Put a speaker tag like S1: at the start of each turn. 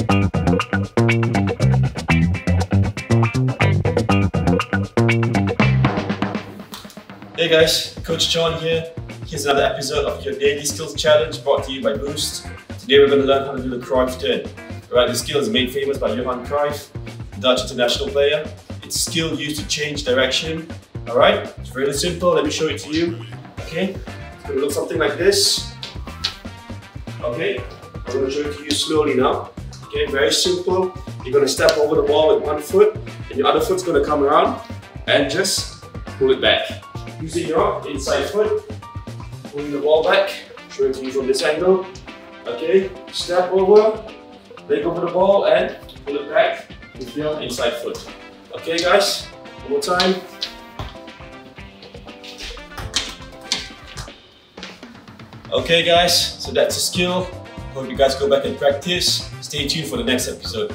S1: Hey guys, Coach Jon here. Here's another episode of your Daily Skills Challenge brought to you by Boost. Today we're going to learn how to do the Cruyff turn. Alright, the skill is made famous by Johan Cruyff, Dutch international player. It's skill used to change direction. Alright, it's really simple. Let me show it to you. Okay, it's going to look something like this. Okay, I'm going to show it to you slowly now. Okay, very simple. You're going to step over the ball with one foot, and your other foot's going to come around and just pull it back using your inside foot, pulling the ball back, show it to you from this angle. Okay, step over, leg over the ball and pull it back with your inside foot. Okay guys, one more time. Okay guys, so that's a skill. Hope you guys go back and practice. Stay tuned for the next episode.